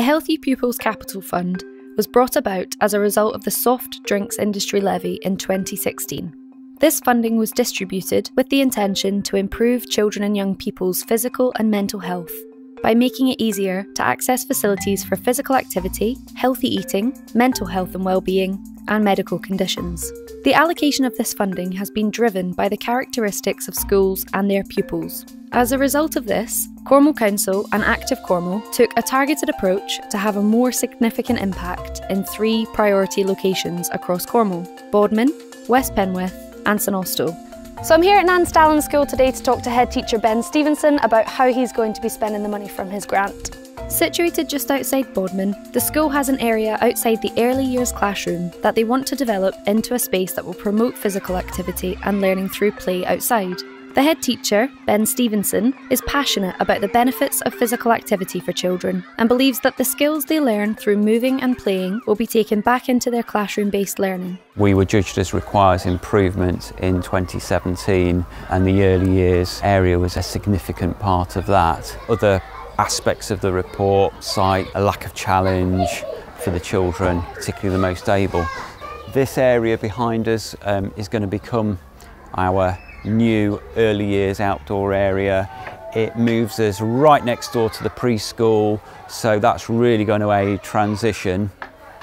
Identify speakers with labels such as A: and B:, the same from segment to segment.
A: The Healthy Pupils Capital Fund was brought about as a result of the soft drinks industry levy in 2016. This funding was distributed with the intention to improve children and young people's physical and mental health by making it easier to access facilities for physical activity, healthy eating, mental health and well-being, and medical conditions. The allocation of this funding has been driven by the characteristics of schools and their pupils. As a result of this, Cornwall Council and Active Cornwall took a targeted approach to have a more significant impact in three priority locations across Cornwall Bodmin, West Penwith, and St Austell. So I'm here at Nanstallon School today to talk to head teacher Ben Stevenson about how he's going to be spending the money from his grant. Situated just outside Bodmin, the school has an area outside the early years classroom that they want to develop into a space that will promote physical activity and learning through play outside. The head teacher, Ben Stevenson, is passionate about the benefits of physical activity for children and believes that the skills they learn through moving and playing will be taken back into their classroom based learning.
B: We were judged as requires improvement in 2017 and the early years area was a significant part of that. Other aspects of the report cite a lack of challenge for the children, particularly the most able. This area behind us um, is going to become our new early years outdoor area. It moves us right next door to the preschool, so that's really going to aid transition.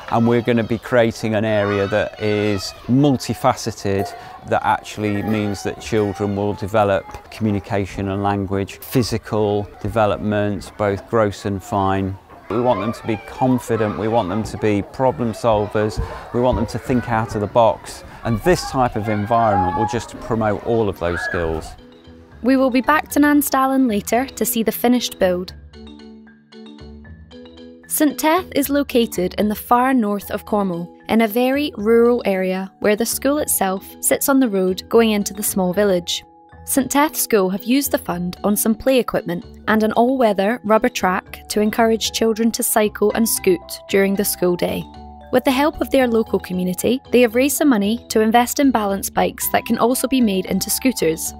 B: And we're going to be creating an area that is multifaceted, that actually means that children will develop communication and language, physical development, both gross and fine. We want them to be confident, we want them to be problem solvers, we want them to think out of the box and this type of environment will just promote all of those skills.
A: We will be back to Nanstallon later to see the finished build. St Teath is located in the far north of Cornwall, in a very rural area where the school itself sits on the road going into the small village. St Teath School have used the fund on some play equipment and an all weather rubber track to encourage children to cycle and scoot during the school day. With the help of their local community, they have raised some money to invest in balance bikes that can also be made into scooters.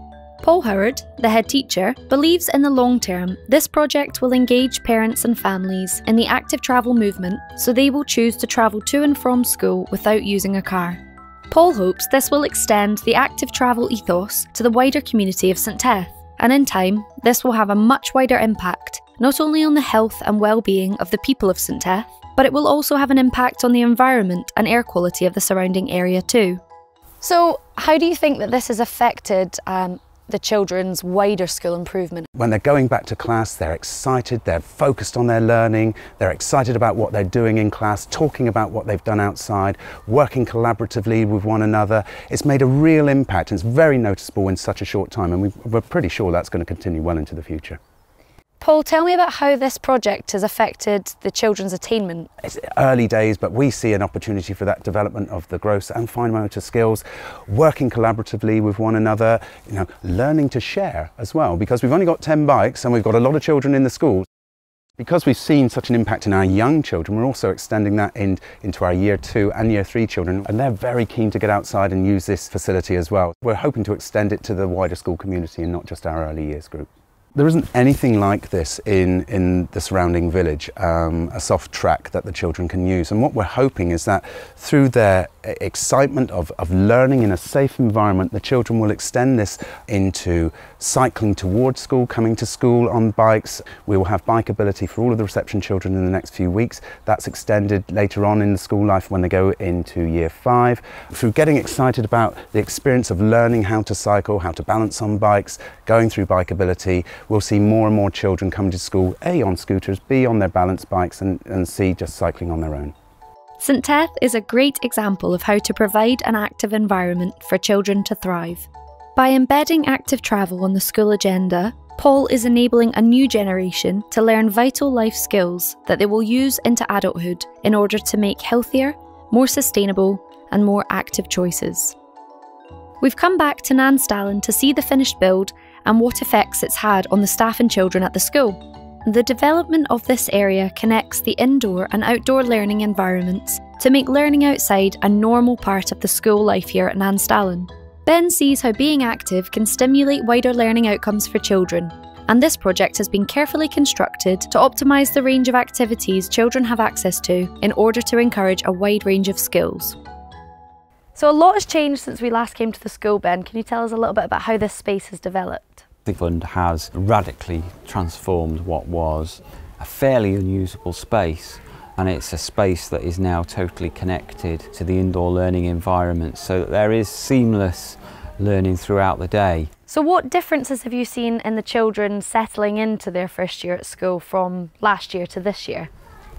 A: Paul Howard, the head teacher, believes in the long term this project will engage parents and families in the active travel movement so they will choose to travel to and from school without using a car. Paul hopes this will extend the active travel ethos to the wider community of St Teath, and in time, this will have a much wider impact, not only on the health and well-being of the people of St Teath, but it will also have an impact on the environment and air quality of the surrounding area too. So, how do you think that this has affected um, the children's wider school improvement?
C: When they're going back to class, they're excited, they're focused on their learning, they're excited about what they're doing in class, talking about what they've done outside, working collaboratively with one another. It's made a real impact and it's very noticeable in such a short time, and we're pretty sure that's going to continue well into the future.
A: Paul, tell me about how this project has affected the children's attainment.
C: It's early days, but we see an opportunity for that development of the gross and fine motor skills, working collaboratively with one another, you know, learning to share as well, because we've only got 10 bikes and we've got a lot of children in the school. Because we've seen such an impact in our young children, we're also extending that in, into our year two and year three children, and they're very keen to get outside and use this facility as well. We're hoping to extend it to the wider school community and not just our early years group. There isn't anything like this in, in the surrounding village, um, a soft track that the children can use. And what we're hoping is that through their excitement of, of learning in a safe environment, the children will extend this into cycling towards school, coming to school on bikes. We will have Bikeability for all of the reception children in the next few weeks. That's extended later on in the school life when they go into year five. Through getting excited about the experience of learning how to cycle, how to balance on bikes, going through Bikeability, we'll see more and more children coming to school, A, on scooters, B, on their balance bikes, and, and C, just cycling on their own.
A: St Teath is a great example of how to provide an active environment for children to thrive. By embedding active travel on the school agenda, Paul is enabling a new generation to learn vital life skills that they will use into adulthood in order to make healthier, more sustainable, and more active choices. We've come back to Nanstallon to see the finished build and what effects it's had on the staff and children at the school. The development of this area connects the indoor and outdoor learning environments to make learning outside a normal part of the school life here at Nanstallon. Ben sees how being active can stimulate wider learning outcomes for children, and this project has been carefully constructed to optimise the range of activities children have access to in order to encourage a wide range of skills. So, a lot has changed since we last came to the school, Ben. Can you tell us a little bit about how this space has developed?
B: The fund has radically transformed what was a fairly unusable space and it's a space that is now totally connected to the indoor learning environment so that there is seamless learning throughout the day.
A: So what differences have you seen in the children settling into their first year at school from last year to this year?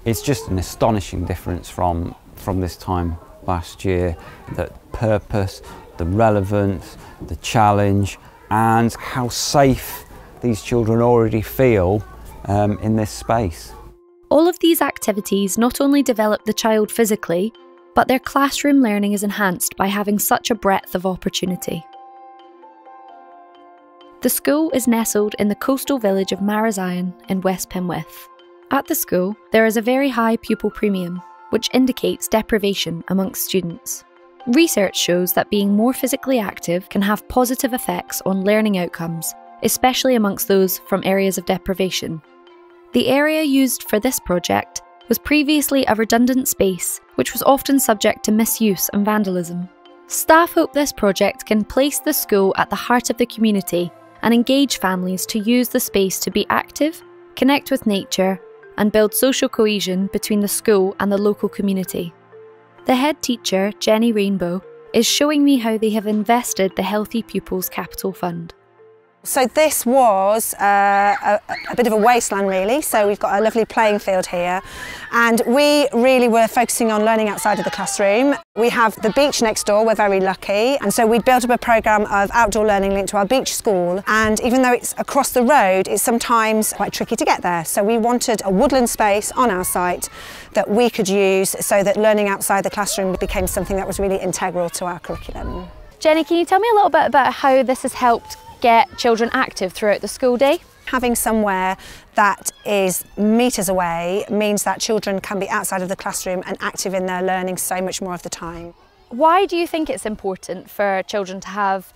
B: It's just an astonishing difference from, from this time last year. The purpose, the relevance, the challenge and how safe these children already feel um, in this space.
A: All of these activities not only develop the child physically, but their classroom learning is enhanced by having such a breadth of opportunity. The school is nestled in the coastal village of Marazion in West Penwith. At the school, there is a very high pupil premium, which indicates deprivation amongst students. Research shows that being more physically active can have positive effects on learning outcomes, especially amongst those from areas of deprivation, the area used for this project was previously a redundant space, which was often subject to misuse and vandalism. Staff hope this project can place the school at the heart of the community and engage families to use the space to be active, connect with nature, and build social cohesion between the school and the local community. The head teacher, Jenny Rainbow, is showing me how they have invested the Healthy Pupils Capital Fund.
D: So this was uh, a, a, bit of a wasteland really, so we've got a lovely playing field here. And we really were focusing on learning outside of the classroom. We have the beach next door, we're very lucky. And so we built up a programme of outdoor learning linked to our beach school. And even though it's across the road it's sometimes quite tricky to get there. So we wanted a woodland space on our site that we could use so that learning outside the classroom became something that was really integral to our curriculum.
A: Jenny, can you tell me a little bit about how this has helped get children active throughout the school day.
D: Having somewhere that is metres away means that children can be outside of the classroom and active in their learning so much more of the time.
A: Why do you think it's important for children to have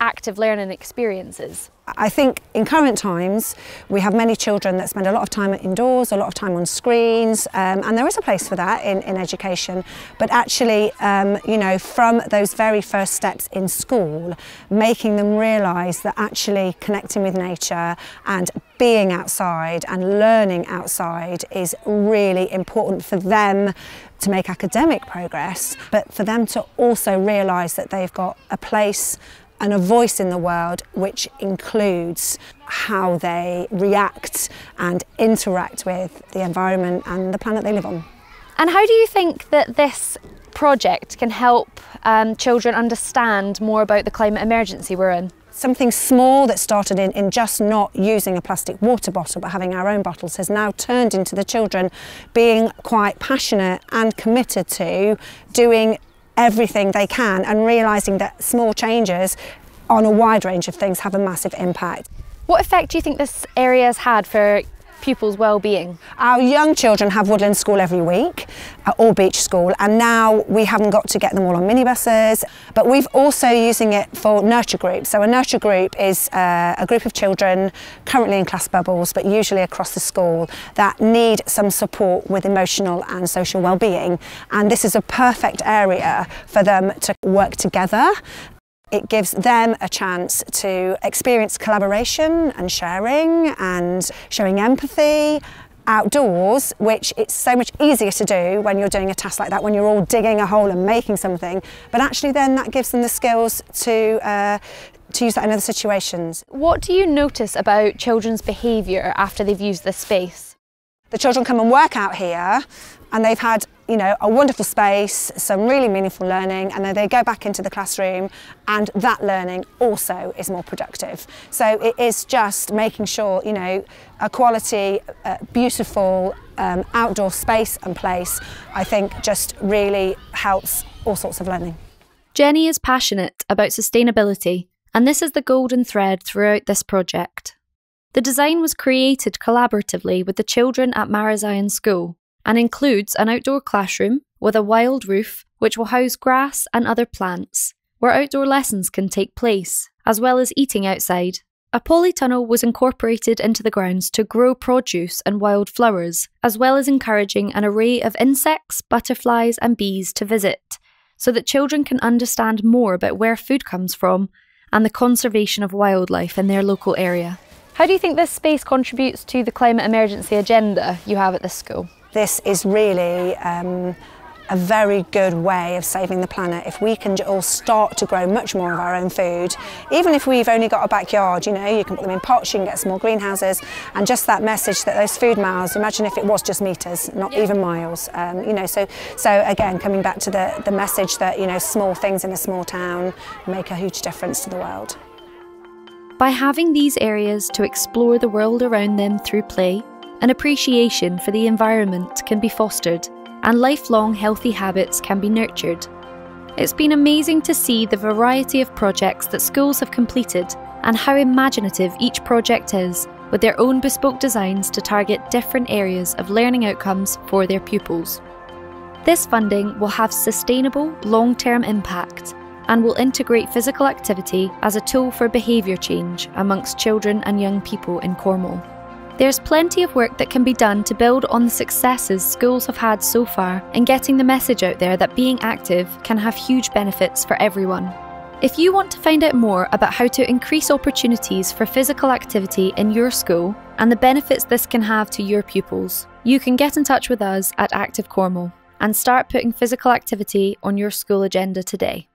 A: active learning experiences?
D: I think in current times we have many children that spend a lot of time indoors, a lot of time on screens, um, and there is a place for that in, in education. But actually, um, you know, from those very first steps in school, making them realise that actually connecting with nature and being outside and learning outside is really important for them to make academic progress, but for them to also realise that they've got a place and a voice in the world which includes how they react and interact with the environment and the planet they live on.
A: And how do you think that this project can help um, children understand more about the climate emergency we're in?
D: Something small that started in, in just not using a plastic water bottle but having our own bottles has now turned into the children being quite passionate and committed to doing everything they can and realising that small changes on a wide range of things have a massive impact.
A: What effect do you think this area has had for pupils' well-being?
D: Our young children have woodland school every week, uh, or beach school, and now we haven't got to get them all on minibuses, but we've also using it for nurture groups. So a nurture group is uh, a group of children currently in class bubbles, but usually across the school, that need some support with emotional and social well-being. And this is a perfect area for them to work together it gives them a chance to experience collaboration and sharing and showing empathy outdoors, which it's so much easier to do when you're doing a task like that, when you're all digging a hole and making something. But actually then that gives them the skills to, uh, to use that in other situations.
A: What do you notice about children's behaviour after they've used this space?
D: The children come and work out here and they've had you know, a wonderful space, some really meaningful learning, and then they go back into the classroom and that learning also is more productive. So it is just making sure, you know, a quality, uh, beautiful um, outdoor space and place, I think just really helps all sorts of learning.
A: Jenny is passionate about sustainability, and this is the golden thread throughout this project. The design was created collaboratively with the children at Marazion School and includes an outdoor classroom with a wild roof which will house grass and other plants, where outdoor lessons can take place, as well as eating outside. A polytunnel was incorporated into the grounds to grow produce and wild flowers, as well as encouraging an array of insects, butterflies, and bees to visit, so that children can understand more about where food comes from and the conservation of wildlife in their local area. How do you think this space contributes to the climate emergency agenda you have at this school?
D: This is really um, a very good way of saving the planet if we can all start to grow much more of our own food. Even if we've only got a backyard, you know, you can put them in pots, you can get small greenhouses, and just that message that those food miles, imagine if it was just metres, not yeah. even miles, um, you know, so, so again, coming back to the, the message that, you know, small things in a small town make a huge difference to the world.
A: By having these areas to explore the world around them through play, an appreciation for the environment can be fostered and lifelong healthy habits can be nurtured. It's been amazing to see the variety of projects that schools have completed and how imaginative each project is, with their own bespoke designs to target different areas of learning outcomes for their pupils. This funding will have sustainable, long term impact and will integrate physical activity as a tool for behaviour change amongst children and young people in Cornwall. There's plenty of work that can be done to build on the successes schools have had so far in getting the message out there that being active can have huge benefits for everyone. If you want to find out more about how to increase opportunities for physical activity in your school and the benefits this can have to your pupils, you can get in touch with us at Active Cornwall and start putting physical activity on your school agenda today.